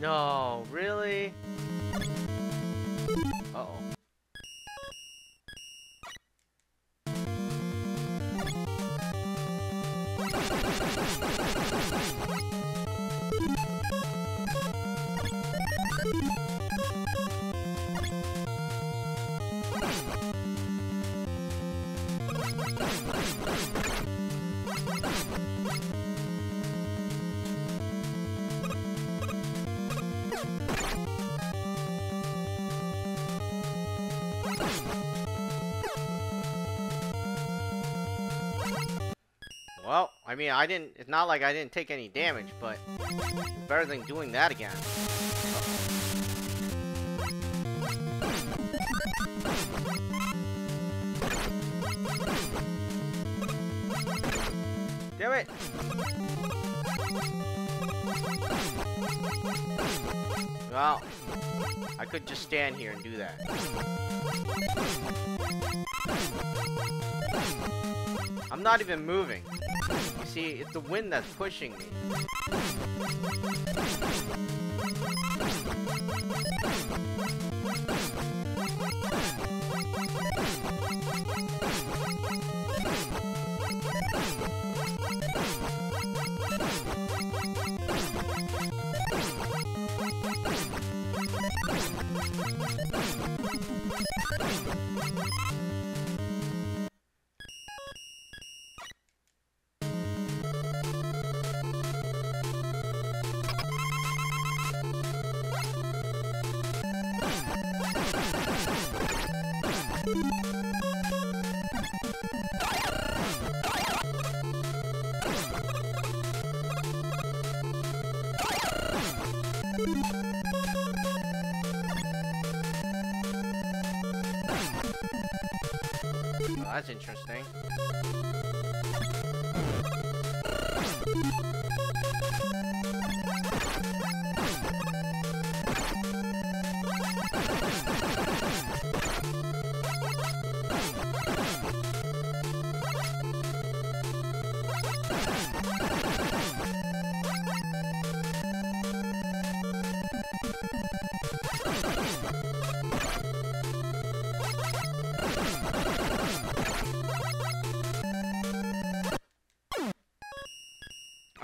no, really? Uh-oh. Well, I mean, I didn't, it's not like I didn't take any damage, but better than doing that again. Damn it! Well, I could just stand here and do that. I'm not even moving. You see, it's the wind that's pushing me. Well,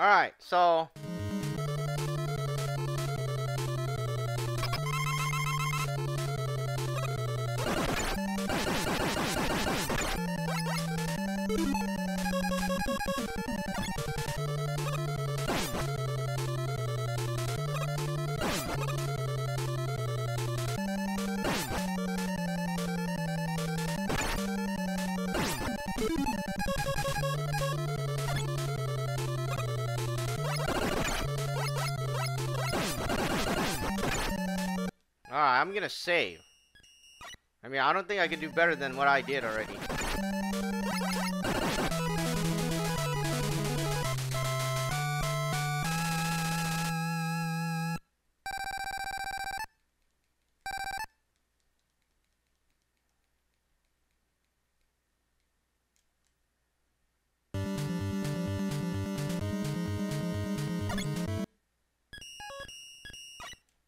Alright, so... gonna save. I mean, I don't think I can do better than what I did already.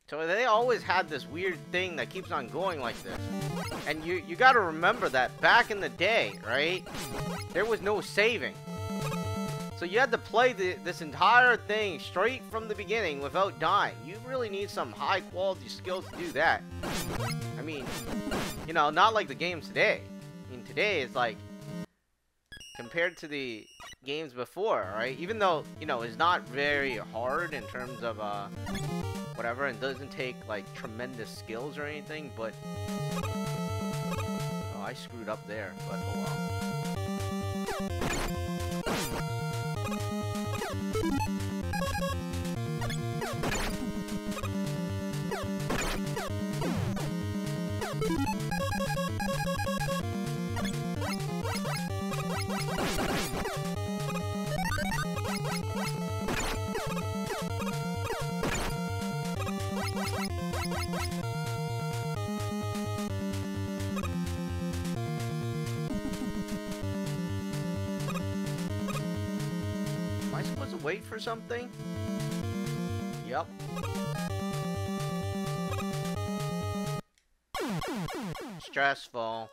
So they always had this weird thing that keeps on going like this. And you you got to remember that back in the day, right? There was no saving. So you had to play the, this entire thing straight from the beginning without dying. You really need some high quality skills to do that. I mean, you know, not like the games today. I mean, today is like compared to the games before, right? Even though, you know, it's not very hard in terms of uh whatever and doesn't take like tremendous skills or anything, but oh, I screwed up there, but oh well. wait for something? Yep. Stressful.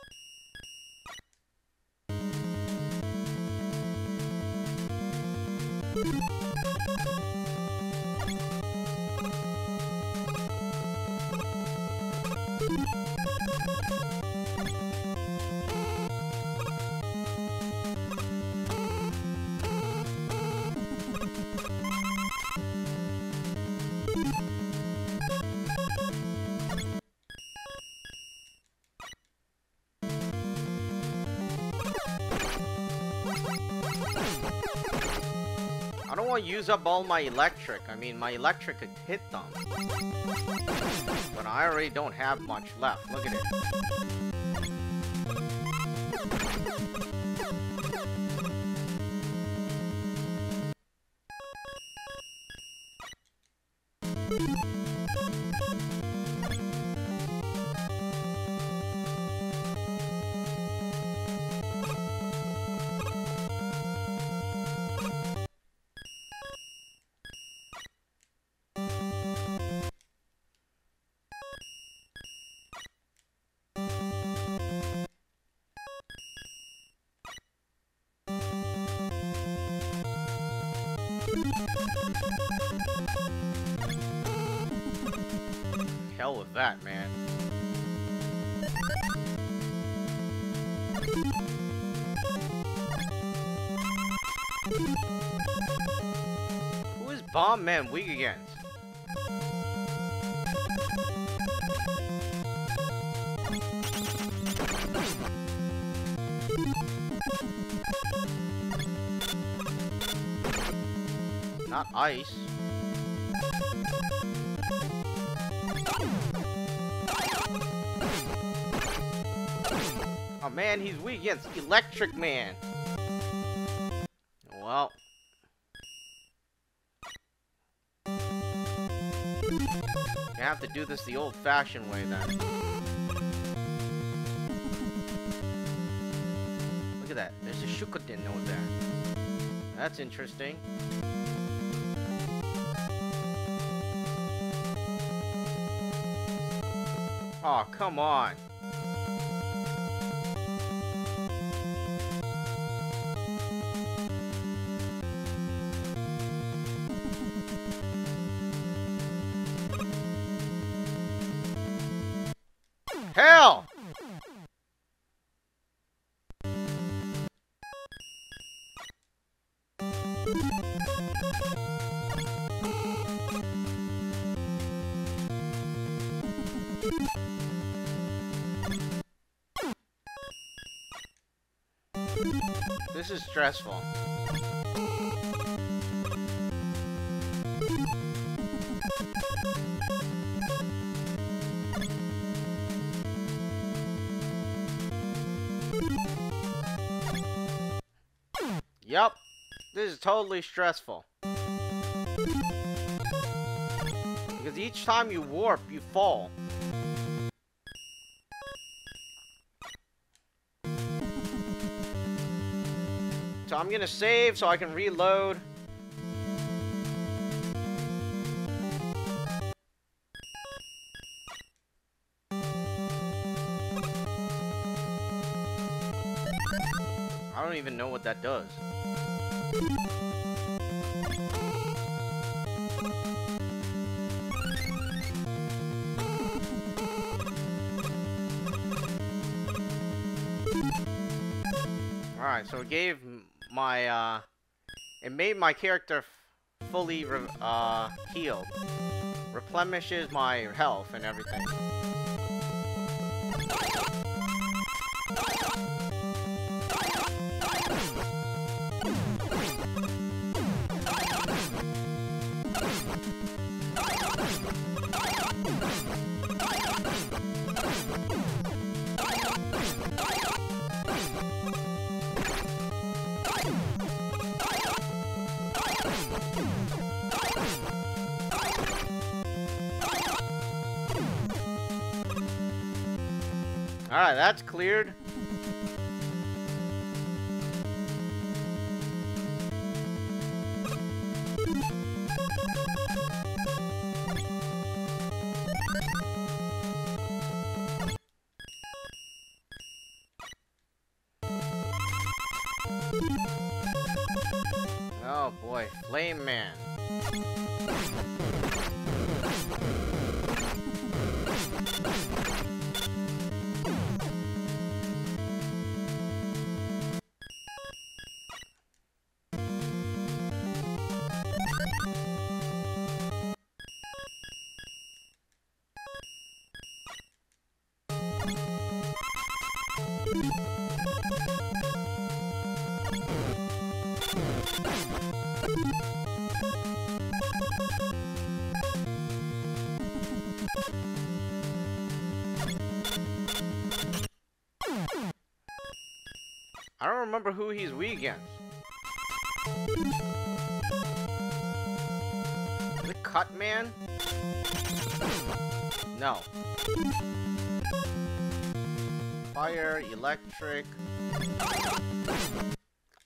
I use up all my electric. I mean, my electric could hit them. But I already don't have much left. Look at it. Hell with that, man. Who is Bomb Man weak against? Not ice. Man, he's weak against Electric Man. Well. You have to do this the old-fashioned way then. Look at that. There's a Shukoden over there. That's interesting. Oh, come on. Hell! This is stressful. Yup. This is totally stressful. Because each time you warp, you fall. So I'm gonna save so I can reload. Even know what that does. Alright, so it gave my, uh... It made my character fully, uh, healed. Replenishes my health and everything. Alright, that's cleared. Oh boy, Flame Man. Remember who he's weak against. The Cut Man? No. Fire, electric.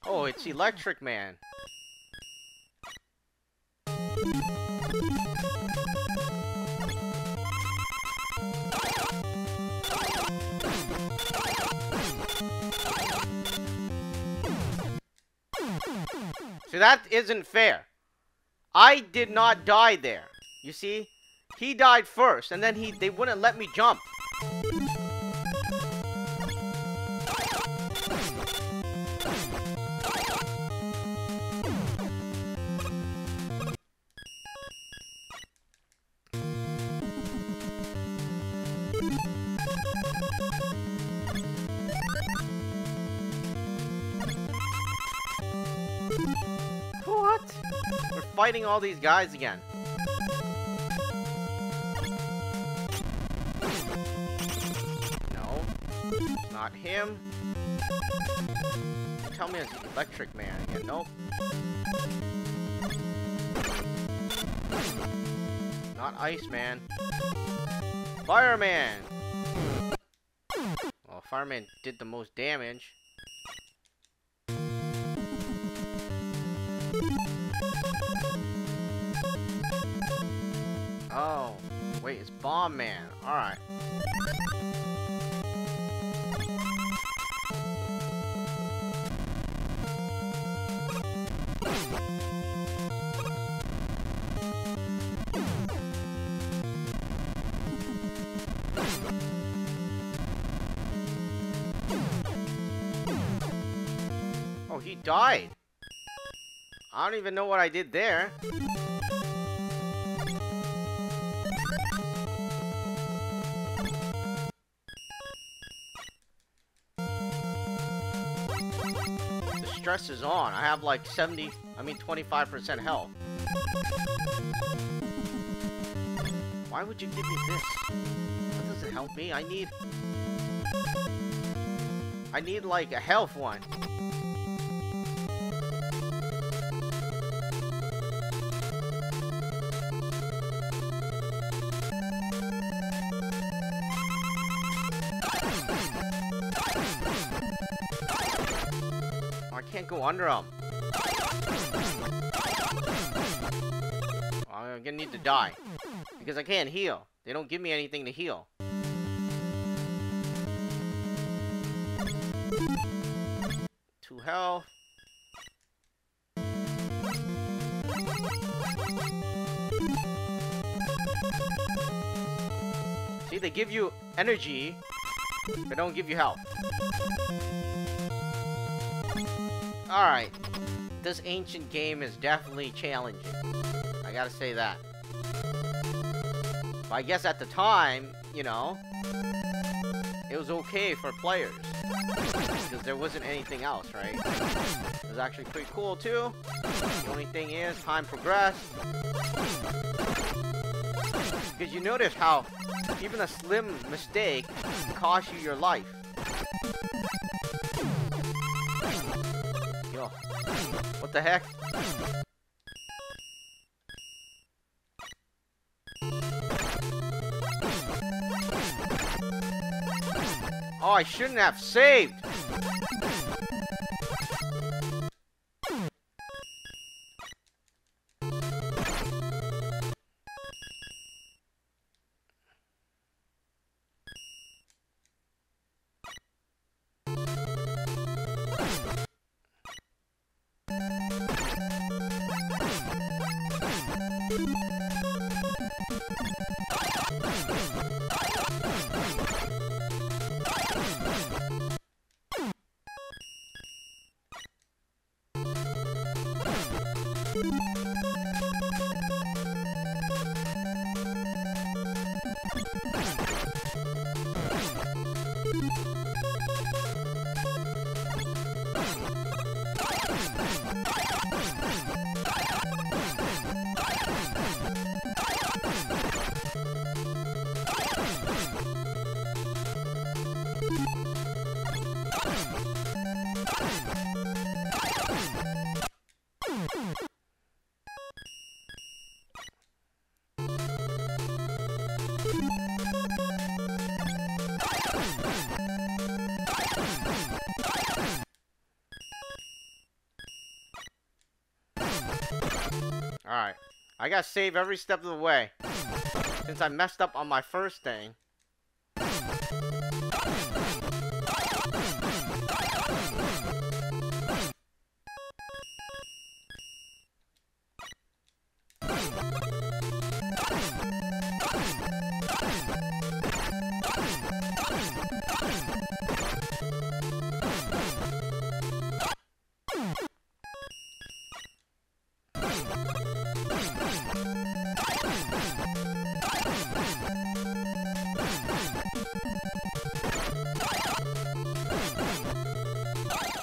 Oh, it's Electric Man. See, that isn't fair. I did not die there. You see? He died first, and then he they wouldn't let me jump. Fighting all these guys again. No. Not him. Tell me it's Electric Man again. Nope. Not Iceman. Fireman! Well, Fireman did the most damage. Oh, wait, it's Bomb Man. Alright. Oh, he died. I don't even know what I did there. Stress is on. I have like 70, I mean 25% health. Why would you give me this? That doesn't help me. I need... I need like a health one. Go under them. I'm gonna need to die. Because I can't heal. They don't give me anything to heal. Two health. See, they give you energy, but don't give you health. Alright. This ancient game is definitely challenging. I gotta say that. But I guess at the time, you know, it was okay for players. Because there wasn't anything else, right? It was actually pretty cool, too. The only thing is, time progressed. Because you notice how even a slim mistake cost you your life. What the heck? Oh, I shouldn't have saved! Alright. I gotta save every step of the way. Since I messed up on my first thing.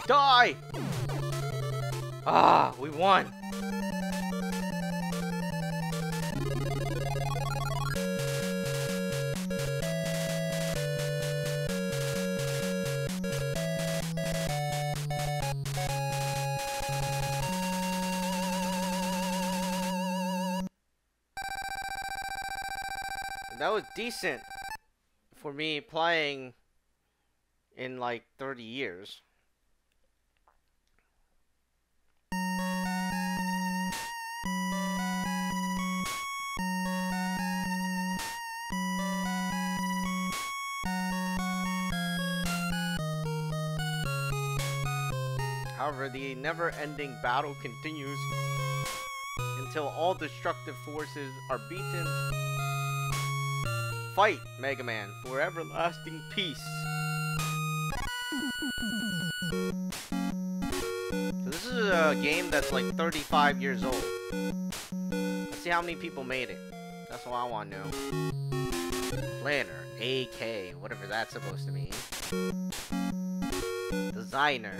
Die! Ah, we won. That was decent for me playing in like 30 years. However, the never-ending battle continues until all destructive forces are beaten. Fight, Mega Man, for everlasting peace. So this is a game that's like 35 years old. Let's see how many people made it. That's what I want to know. Planner, AK, whatever that's supposed to mean. Designer.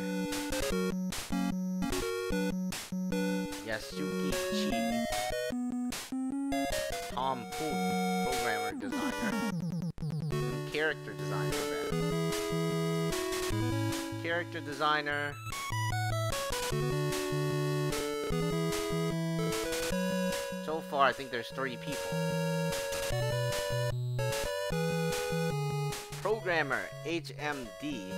Yasuki Chi. Tom Pon, programmer designer. Character designer. Character designer. So far, I think there's three people. Programmer, HMD.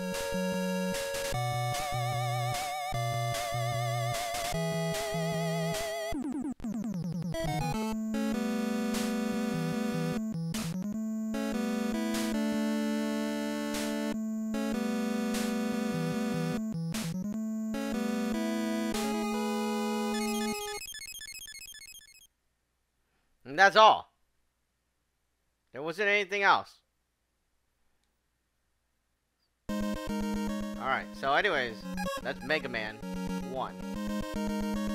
That's all. There wasn't anything else. Alright, so anyways, that's Mega Man 1.